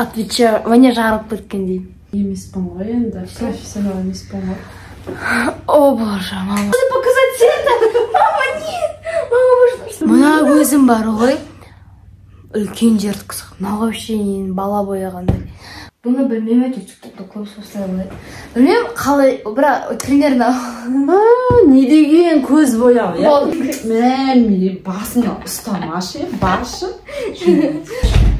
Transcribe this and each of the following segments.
отвечание жарылып кеткендей емеспін ғой енді профессионал емеспін ғой о боже мама. Надо показать это мама нет! Мама может мына көзім бар ғой үлкен жыртқыш мынау вообще бала бояғандай бұны білмеймін әйтеуір тиктокта көп алмайды білмеймін қалай бірақ примерно не деген көз бояу иә мә басыңа ұстамашы баршы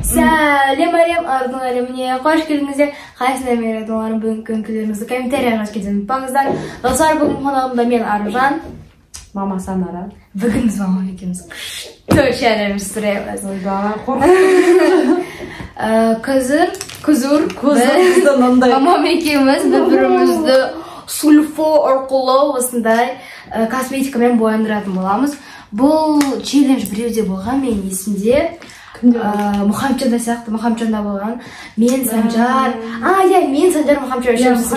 сәлем әлем ардың әлеміне қош келдіңіздер қайсысына мейрамдыларым бүгінгі көңілдеріңізді комментария жазып кетуді ұмытпаңыздар достар бүгін қонағымда мен аружан мама санара бүгін біз мамам екеуміз күшті челлендж түсіреміз ойбай қорқып қазір күзір мамам екеуміз бір бірімізді сульфо арқылы осындай косметикамен бояндыратын боламыз бұл челлендж біреуде болған менің есімде мұхамеджанда сияқты мұхамеджанда болған мен санжар а иә мен санжар мұхамеджан үшеуміз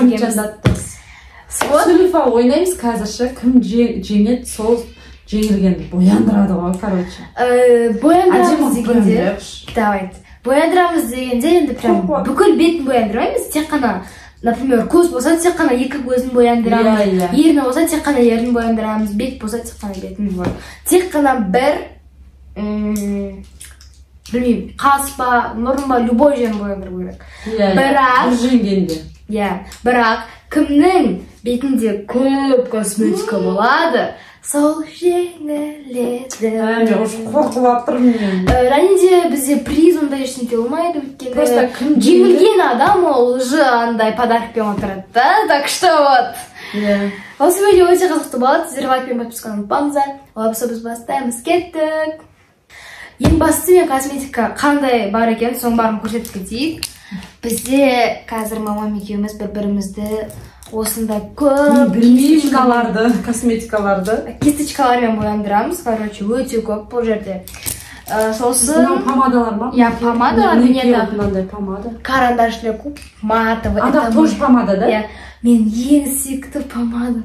ойнаймыз қазір ше кім же- жеңеді сол жеңілгенді бояндырады ғой короче. Ә, бояндырамыз дегенде давайте. Бояндырамыз дегенде енді прям бүкіл бетін бояндырмаймыз тек қана например көз болса тек қана екі көзін бояндырамыз Иә, иә. ерні болса тек қана ернін бояндырамыз бет болса тек қана бетін вот. тек қана бір білмеймін қас па мұрын ба любой жерін бояндыру керек. Иә Бірақ- бір жеңгенде иә. Бірақ кімнің бетінде көп косметика болады. Сол жеңіледі. Мен уже қорқып жатырмын мен Ә, және де бізде приз ондай ештеңе болмайды өйткені Просто кім жеңілген адам ол уже андай подарокпен отырады да. Так что вот. Иә. Осы видео өте қызықты болады. Сіздер лайк пен подписканы ұмытпаңыздар. Болса біз бастаймыз. Кеттік. Ең бастысы мен косметика қандай бар екенін соның бәрін көрсетіп кетейік. Бізде қазір мамам екеуміз бір бірімізді осындай көп мыналарды косметикаларды. Кисточкалармен бояндырамыз. Короче өте көп бұл жерде. Ә, сосын помадалар ма? Иә, помадалар, вот мынандай помада? Карандаш для губ матовый. Ана тоже помада да? Иә менің ең сүйікті помада.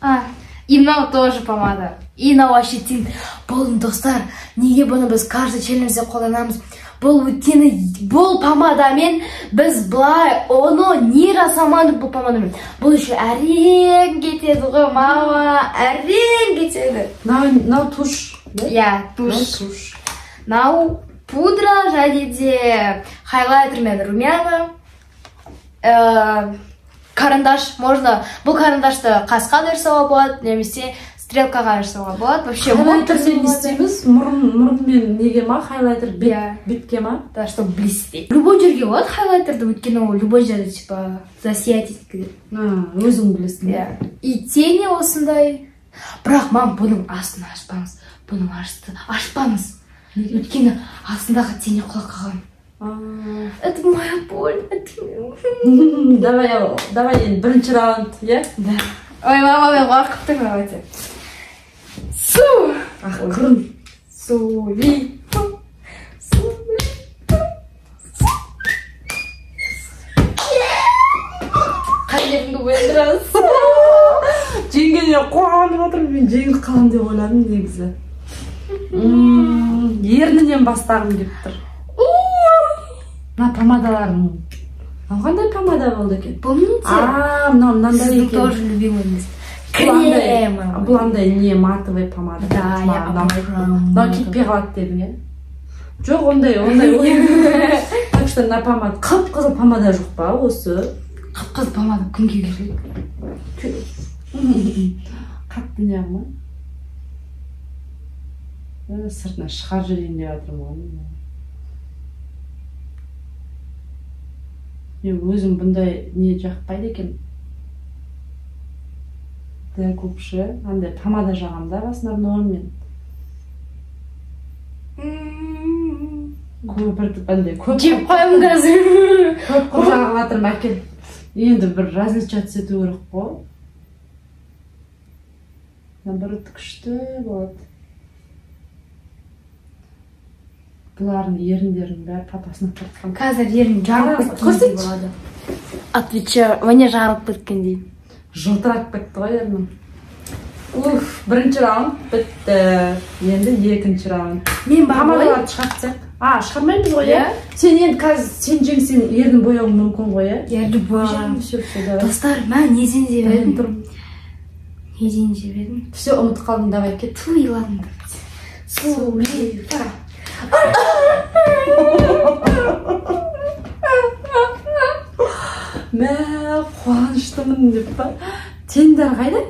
А и мынау тоже помада. И мынау вообще тең бұл достар неге бұны біз каждый челленджде қолданамыз? Бұл өйткені бұл помадамен біз былай оны не жасамадық бұл помадамен бұл еще әрең кетеді ғой мама әрең кетеді. Мынау туш иә туш Мынау туш. мынау пудра және де хайлайтер мен румяна. Ә, карандаш можно. Бұл карандашты қасқа да жасауға болады немесе стрелкаға жасауға болады вообще хайлайтермен не істейміз мұрын мұрынмен неге ма хайлайтер бет Иә. бетке ма да чтобы блестеть любой жерге болады хайлайтерді өйткені ол любой жерде типа засиять еткізеді А, өзің білесің иә и тени осындай бірақ мам бұның астын ашпаңыз бұның асты ашпаңыз өйткені астындағы тени құлап қалған это моя боль это давай давай енді бірінші раунд иә Да. Ой, мама, мен қорқып тұрмын Су! ақырын Сули. Сули. Қай жеріңді бояндырамыз? жеңгене қуанып отырмын мен жеңіліп қаламын деп ойладым негізі ернінен бастағым келіп тұр мына помадаларың мынау қандай помада болды екен Помните? а мынау мынандай Сіздің екен тоже любимыйыңыз. Бұл андай не матовый помада Да, я Мынау- кетпей қалады дедің иә жоқ ондай ондай так что мына помада қып қызыл помада жоқ па осы? Қып-қызыл помада күнге керек. қатты неғып ма сыртына шығарып жіберейін деп жатырмын ғой мен өзім бұндай не жақпайды екен губ ше андай помада жағамын да басында нормен көпіртіп андай көп Жеп қоямын қазір. көп қылып жағып жатырмын әкел енді бір различаться ету керек қой наоборот күшті болады бұлардың еріндерінің бәрі папасына тартқан Қазір ерін жарылып кеткендей көрсетші. болады. Отвечаю, мне жарылып кеткендей. Жылтырап кетті ғой ернің уф бірінші раунд бітті. Енді екінші раунд. Мен бар ғой помадаларды шығартсақ а шығармаймыз ғой иә? Иә. сен енді қазір сен жеңсең ердің бояуың мүмкін ғой иә? Я давай. Достар мен неден жеп едім. тұр неден жеп едім. Все ұмытып қалдың давай кет. Ту иладым сулифа мә қуаныштымын деп па? Теңдер қайда?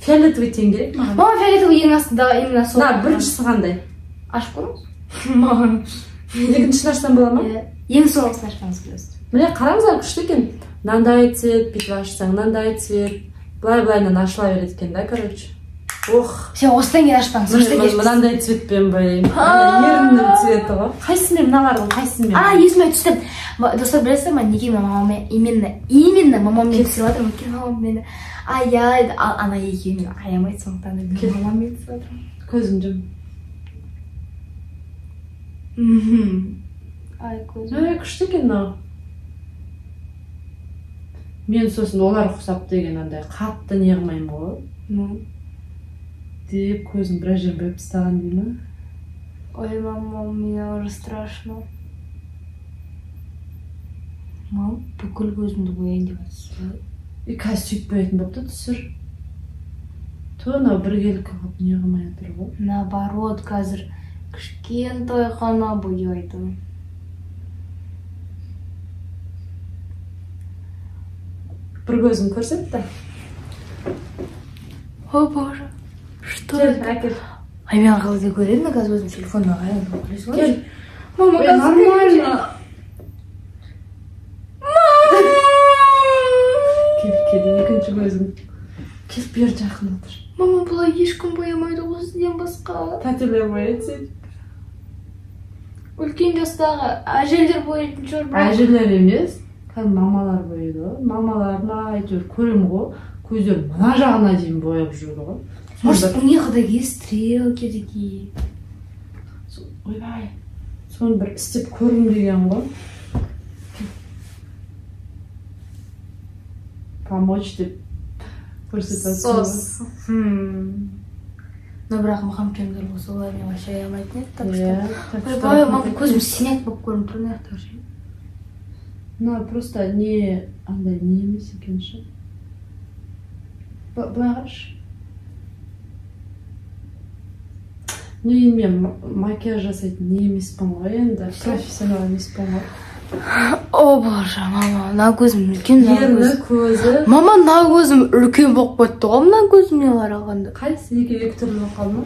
Фиолетовый тең керек маған. Мама фиолетовый ең астында именно сол мына біріншісі қандай? Ашып көріңіз. Маған. Екіншісін ашсам бола ма? Иә. ең соңғысын ашпаңыз келесіз міне қараңыздар күшті екен. Мынандай цвет бүйтіп ашсаң мынандай цвет. Былай былайынан ашыла береді екен да короче. Ох. Сен осыдан кейін ашпаңыз мынандай цветпен бояймын еріннің цветі ғой қайсымен мыналардың қайсымен а есіме түсті достар білесіздер ма неге мен мамамен именно именно мамаммен түсіріп жатырмын өйткені мамам мені аяйды ал ана екеуін аямайды сондықтан да мен мамаммен түсіп жатырмын көзін жұм мхм ай көзім күшті екен мынау мен сосын олар ұқсап деген андай қатты не қылмаймын ғой ну. Деп көзін біраз жерін бояп тастаған дей ма ой мама у меня уже страшно мам бүкіл көзімді бояйын деп жатсыз ба и қазір сөйтіп боятын болыпты түсір то мынау біркелкі қылып не қылмай жатыр ғой наоборот қазір кішкентай ғана бояйды бір көзін көрсетті о боже что ай мен қалай көреді қазір өзім телефонға қараймын мама қазір нормально. кел екінші көзін кел бері жақын отыр мама бұлай ешкім боямайды ғой сізден басқа тәтелер бояйды сөйтіп үлкен жастағы әжелер бояйтын шығар бірақ әжелер емес? Кәдімгі мамалар бояйды ғой мамалар ма әйтеуір көремін ғой көздері мына жағына дейін бояп жүрді ғой может у них такие стрелки такие? Ойбай соны бір істеп көргім деген ғой помочь деп көрсетіп сос. Хм. но бірақ маған кемдер болса олар мен вообще аямайтын еді так что ойбай мама көзім синяк болып көрініп тұр мына жақта уже мына просто не андай не емес екен ше былай қарашы ну енді мен ма- макияж жасайтын не емеспін ғой енді профессионал емеспін ғой о боже мама мына көзім үлкен ерні көзім. көзі мама мына көзім үлкен болып кетті ғой мына көзіме қарағанда қайсысы екеуі екі түрлі болып қалды ма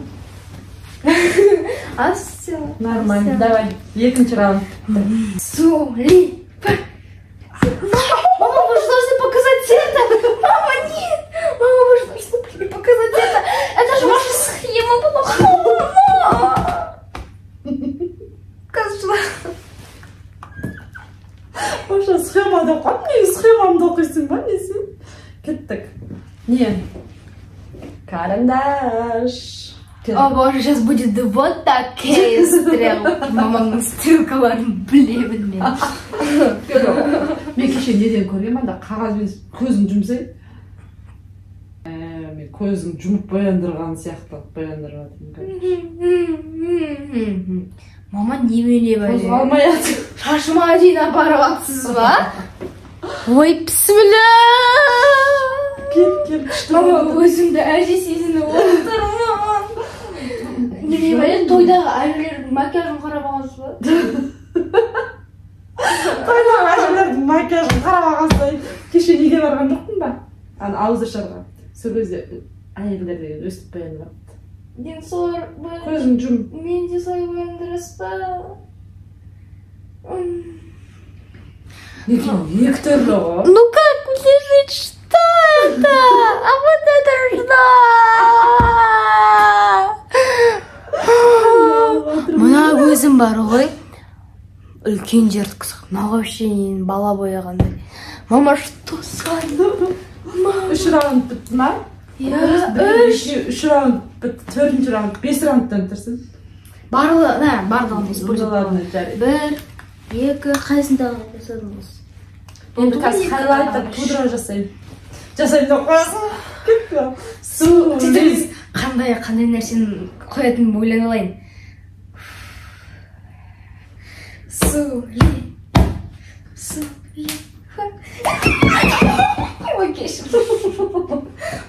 все нормально давай екінші раунд Сули. Мама, вы же должны показать это! Мама, нет! Мама, вы же должны были показать это! Это же ваша схема была! Мама! Козла. вообще схема деп қойдым не схемамды оқисың ба не сен кеттік не карандаш. О боже, сейчас будет вот такие стрелки. Мамамның стрелкаларын білемін мен. мен кеше неден көргенмін анда қағазбен көзін жұмсай Ә, мен көзін жұмып бояндырған сияқты қылып бояндырып жатырмын Мама немене бәле? қозғалмай жатыр Шашыма дейін апарып жатсыз ба? Ой, бісміллә! Кел кел күшті Мама өзімді әже сезініп отырмын. Бәле тойдағы әжелердің макияжын қарап алғансыз ба? тойдағы әжелердің макияжын қарап алғансың кеше неге барған жоқпын ба ана ауызашарға сол кезде әйелдер деген өстіп боянып Мен солар көзін жұм мен де солай бояндырасыз ба? неге екі түрлі ғой Ну как мне жить? Это? А вот это что? мына көзім бар ғой. Үлкен жерді қысық мына вообще бала бояғандай. Мама что с вами үш раунд бітті ма? Иә үш. үш раунд бітті. Төртінші раунд. Бес раундтан тұрсын. Барлығы на барлығын использовать бір екі қайсында жасадыңыз енді қазір хайлайттер пудра жасаймын. Жасаймын деп қоясың кетті су қандай қандай нәрсені қоятынымды ойланып алайын Сули. Сули. Ой, кешір.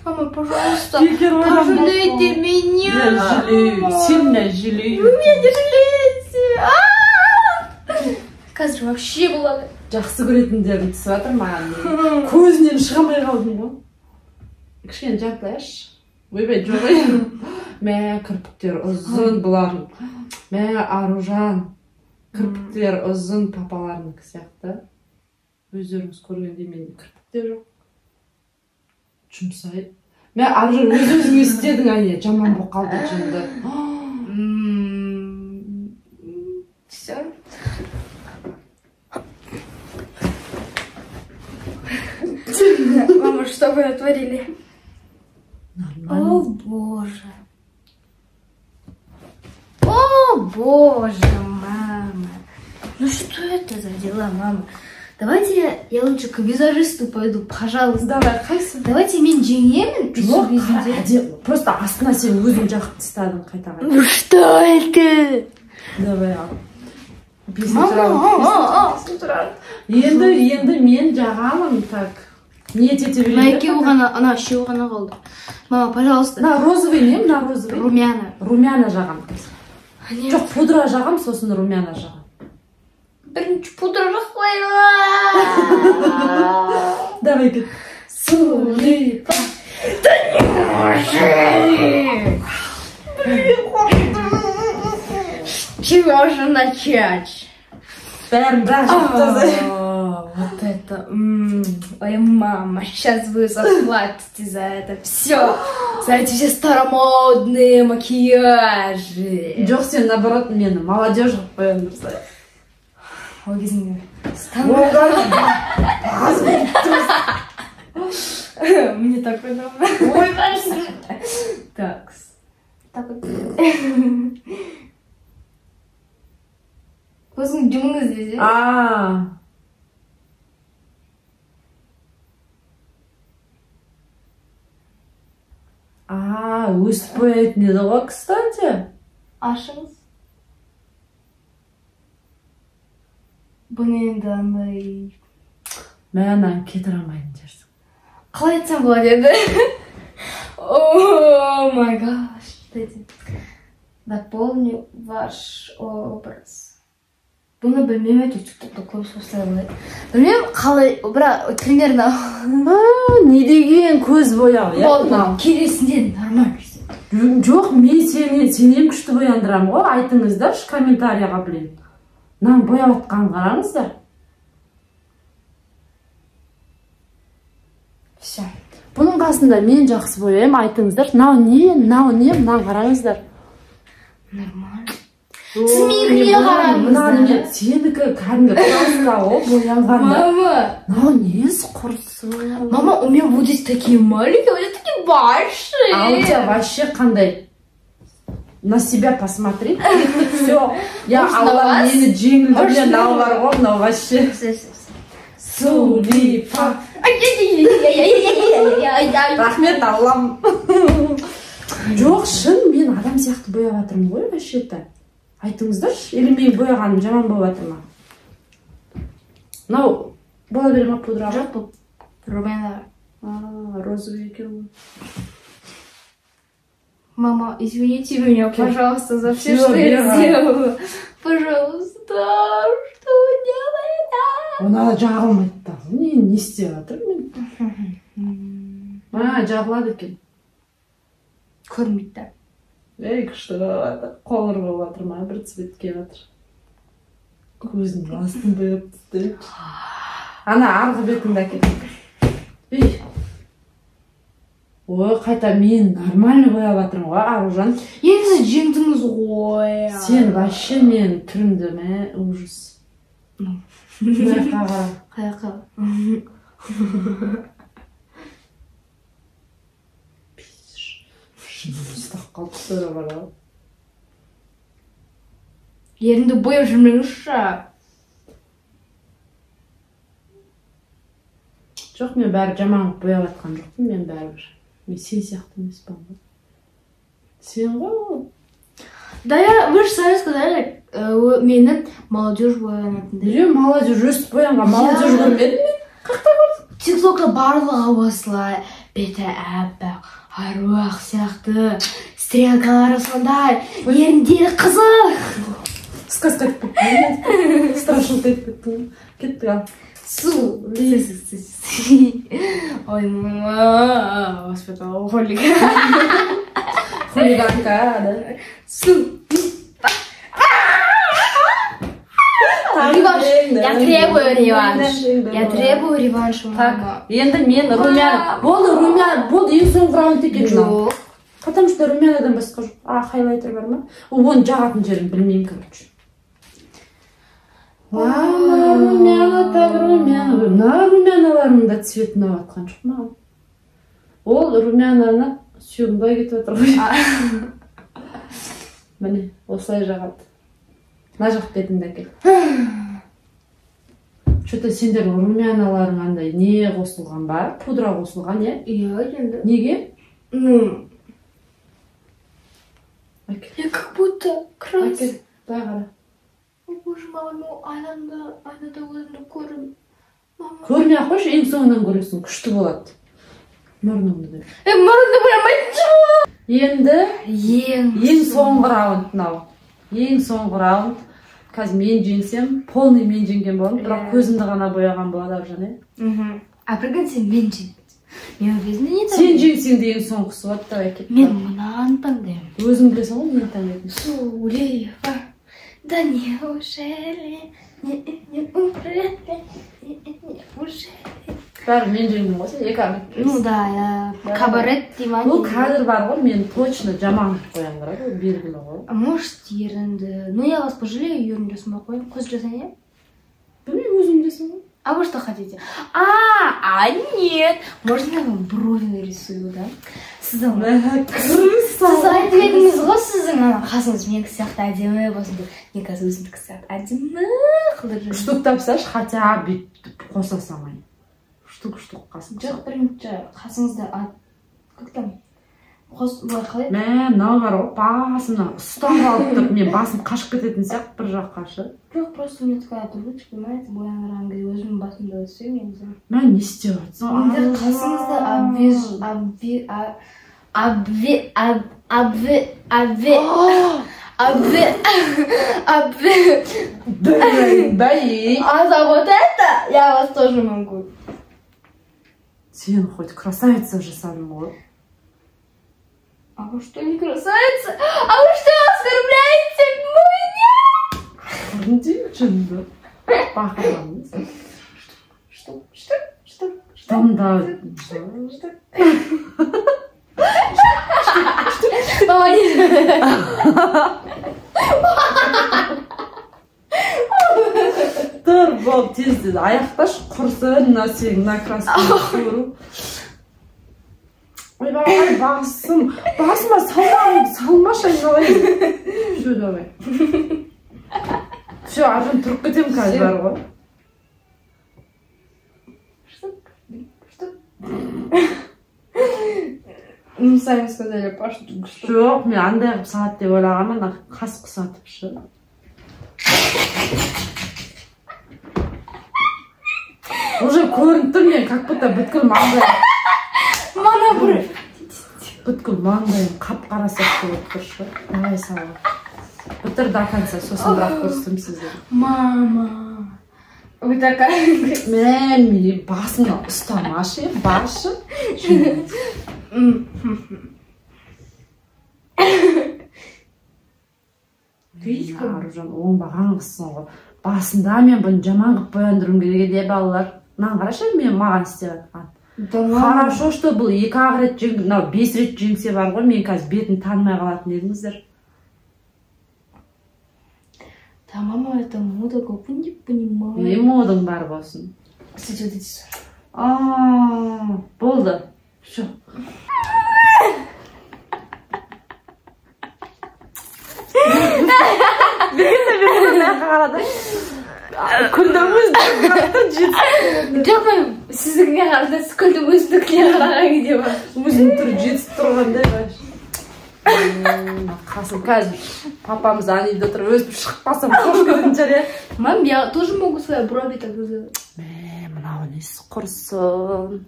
Мама, пожалуйста, пожалейте меня. я жалею сильно жалею Вы меня не жалеете. Қазір вообще болады. Жақсы көретіндерін түсіп жатыр маған. Көзінен шыға алмай қалдым ғой. Кішкене жартылайыншы ойбай жоқ мә кірпіктер ұзын бұлардың мә аружан. Кірпіктер ұзын папаларынікі сияқты. Өздеріңіз көргендей менде кірпік те жоқ. Жұмсай. Мә аружан өз өзіңе істедің әне. Жаман болып қалды жынды. что вы натворили? О, боже. О, боже, мама. Ну что это за дела, мама? Давайте я лучше к визажисту пойду, пожалуйста. давай қайсы Давайте мен жеңемін жоқ үстіңізде. қара- әдемі. просто астына сен өзің жақып тастадың қайта қайта Ну что это? давай ал бесінші Мама, раунд, а, а, а. бесінші раунд. енді енді мен жағамын так ниет ете Мына берейін екеуі ғана, ана үшеуі ғана қалды. Мама, пожалуйста. мына розовый не мына розовый Румяна. румяна жағамын Нет. жоқ пудра жағамын сосын румяна жағамын Бірінші пудра жақпаймын. давай кет Сулипа. С чего же начать? бәрін біраз жеп тастайын А, Вот это. м, Ой, мама, сейчас вы заплатите за это все. За эти все старомодные макияжи. жоқ сен наоборот мені молодежь қылып қоямын дұрыс Ой, кезінде. Мне так удобно. ой Так. Так вот. Көзің жұмыңыз десе. а а өсіп боятын еді ғой кстати Ашыңыз. Бұны енді андай... мә кетіре алмайтын жерсің Қалай айтсам болады еді? О май гаш. Дополню ваш образ. Бұны білмеймін әйтеуір тиктокта көп болады. Білмеймін қалай, бірақ примерно не деген көз бояу иә болды. мынау Келесінде нормально. жоқ мен сені сенен күшті бояндырамын ғой айтыңыздаршы комментарийға блин мынаны бояп жатқанын қараңыздар Все. бұның қасында мен жақсы бояймын айтыңыздаршы мынау не мынау не мынаны қараңыздар Нормально. Сіз менікіне мынаны- сенікі кәдімгі краска ғой боянғанда Мама, мынау несі құрысы мама, у меня вот здесь такие маленькие, у меня такие большие. а у тебя вообще қандай на себя посмотри все я алла мені жеңілді Может, мен на мынау бар ғой мынау вообще Ай-яй-яй-яй-яй-яй-яй. рахмет аллам жоқ шын мен адам сияқты бояп жатырмын ғой вообще то айтыңыздаршы. Или мен бояғаным жаман болып жатыр ма? Мынау бола бере ма? Пудра Жоқ бұл румяна. Розовый екен ғой. Мама, извините меня, пожалуйста, за все, что я сделала. Пожалуйста, что вы делаете? мына жағылмайды да не не істеп жатырмын мен а жағылады екен Көрмейді да. Ей күшті қоңыр болып жатыр ма бір цвет келіп жатыр көзінің астын бояп тастаймын ана арғы бетіңді әкел ой қайта мен нормально бояп жатырмын ғой аружан Енді жеңдіңіз ғой. сен вообще менің түрімді мә ужас мына жаққа қара? Ұстап қалды тұра бара Ерінді бояп жүрмеңізші. жоқ мен бәрі жаман қылып бояп жатқан жоқпын мен бәрібір мен сен сияқты емеспін ғой сен ғой ол Да, я, вы же сами сказали, э, вы- мені молодежь боянатын деп. е молодежь өстіп боянған молодежь Иә. көрмедің бе тиктокта барлығы осылай беті аппақ аруақ сияқты стрелкалары сондай. Еріндері қызыл сказка айтып кеттің страшилка айтып кеттің кеттік ал су ой мама. Воспитала хулиган хулиганка да? Су. Реванш. Я требую реванш. Я требую реванш, так енді мен румяна. Болды румяна. Болды ең соңғы раунд екен Жоқ. потому что румянадан басқа жоқ. А хайлайтер бар ма? Оны жағатын жерін білмеймін короче. Румяна так румяна. Мына румяналарымның да цветін алып жоқ маған ол румянаны сүйегім былай кетіп жатыр ғой міне осылай жағады. Мына жақ бетіңді әкел че то сендердің румяналарың андай не қосылған ба пудра қосылған иә Я енді. неге Ну, я как будто крас. әкел былай қара О, боже мама, ну айнада, айнада өзімді. Мама. көрмей ақ қойшы ең соңынан көресің күшті болады мұрныңды мұрынды боямайды. енді Ең. ең соңғы раунд мынау ең соңғы раунд қазір мен жеңсем полный мен жеңген боламын бірақ Иә. көзімді ғана бояған болады аржан иә Мгм. А прикинь, сен мен. Мен өзімді не сен жеңсең де ең соңғысы болады давай кет Мен мынаны таңдаймын. өзің білесің ғой нені таңдайтыныңды Сулеева, да неужели, не, неужели, не, неужели. Бәрі мен жеңдім ғой сен екі ақ рет Ну да, я кабарет деймін. бұл қазір бар ғой мені точно жаман қылып қояндырады ол белгілі ғой А может, ерінді. Ну, я вас пожалею, ерін жасамай қояйын. Көз жасайын, иә? білмеймін өзің білесің ғой А вы что хотите? А, а нет. Можно я вам брови нарисую, да? Сіздің сіз айтып едіңіз ғой сіздің ана қасыңыз менікі сияқты әдемі болсын деп мен қазір өзімдікі сияқты әдемі қылдырып жүрмін штук тапсашы хотя бы бүйтіп қоса салмай штук штук қасың жоқ бірінші қасыңызда как там қос былай қалай? Мә мынау бар ғой басымнан ұстап алып тұрып мен басым қашып кететін сияқты бір жаққа шы жоқ просто у меня такая привычка понимаете боянған кезде өзімнің басымда өсемін мен де мә не істеп жатсың сендер қасыңызда а- вот это я вас тоже могу. Сен хоть красавица жасадың ғой А вы что, не красавица? А вы что, оскорбляете меня? көріндей жынды бақырған Что? Что? Что? Что? таңдау Что? Мама, не- тұр бол тез тез аяқташы құрсын мына сенің мына красканы көру ойбай басым. Басыма салмағыңды салмашы айналайын все давай. Все аржан тұрып кетемін қазір бар ғой? Ну, сами сказали, только что. жоқ мен андай қылып салады деп ойлағанмын ана қасық сатып шы уже көрініп тұр мен как будто бүткіл маңдай Мана, бір. бүткіл маңдайым қап қара сияқты болып тұр шы давай сала бітір до конца сосын бірақ көрсетемін сіздерге Мама. Вы такая... мә мен басымнан ұстамашы баршы. Как аружан оңбаған қызсың ғой басында мен бұны жаман қылып бояндыруым керек еді е балалар. Мынаны қарашы мен маған ладно. хорошо что бұл екі ақ рет жең мынау бес рет жеңсе бар ғой мен қазір бетін танымай қалатын едіңіздер. Да, мама, это мода, вы не не понимаете. модың бар болсын. Кстати, вот эти болды. Все күнде жатыр жетісіп жоқ мен сіздікіне қарағанда күлді өздікіне қараған кезде бар өзінің түрі жетісіп тұрғандай қасым қазір папамыз ана үйде отыр өзім шығып қалсам қош шығар иә мам я тоже могу свои брови так сделать мә мынау несі құрсын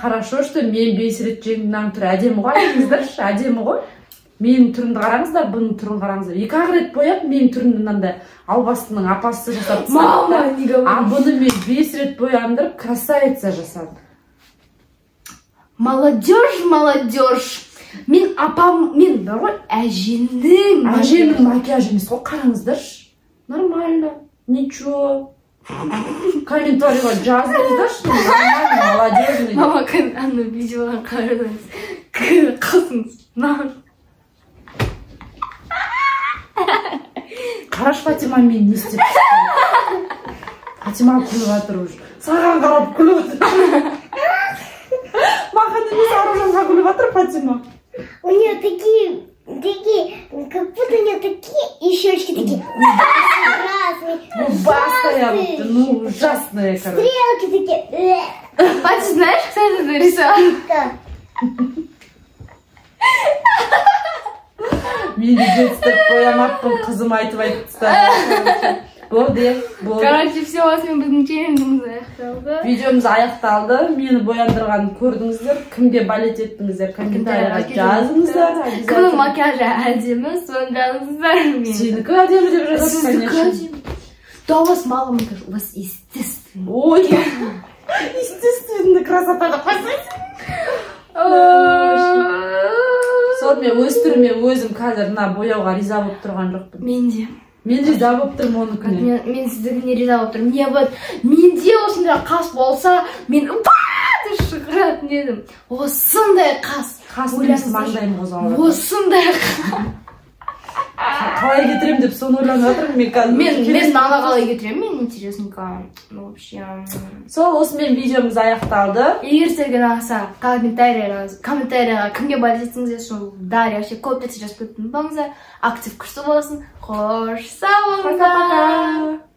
хорошо что мен бес рет жеңдім мынаның түрі әдемі ғой айтыңыздаршы әдемі ғой менің түрімді қараңыздар бұның түрін қараңыздар екі ақ рет бояп менің түрімді мынандай албастының апасы жасап тастады мама а бұны мен бес рет бояндырып красавица жасадым. Молодежь молодежь. Мен апам мен бар ғой әжемнің әжемнің макияжы емес қой қараңыздаршы. Нормально ничего. Комментарийға жазыңыздаршы молодежный. Мама ана видеоға қарасаңыз қылсыңыз қарашы фатима мен не істеп жатқанын. фатима күліп жатыр уже саған қарап күліп жатыр маған емес аружанға күліп жатыр фатима У нее такие, такие, болды болды короче все осымен біздің челленджіміз аяқталды видеомыз аяқталды. Мені бояндырғанын көрдіңіздер. Кімге балет еттіңіздер комментарийға жазыңыздар. кімнің макияжы әдемі соны жазыңыздар сенікі әдемі деп жазасыз конечно. Да у вас мало макияжа у вас естественно ой естественно красота деп қойсайшы сонымен өз түріме өзім қазір мына бояуға риза болып тұрған жоқпын. Мен де. Мен риза болып тұрмын онікіне. Мен мен сіздікіне риза болып тұрмын? Не вот менде осындай қас болса мен деп шақыратын едім. Осындай қас. Қас маңдайым қозғалып осындай қалай кетіремін деп соны ойланып жатырмын мен қазір мен мен мынаны қалай кетіремін? Мен интересненько ну вообще сол осымен видеомыз аяқталды. Егер сіздерге ұнаса комментарийға комментарийға кімге балет etsеңіздер сол дарья вообще көп нәрсе жазып кетіп ұмытпаңыздар актив күшті болсын қош сау болыңыздар пока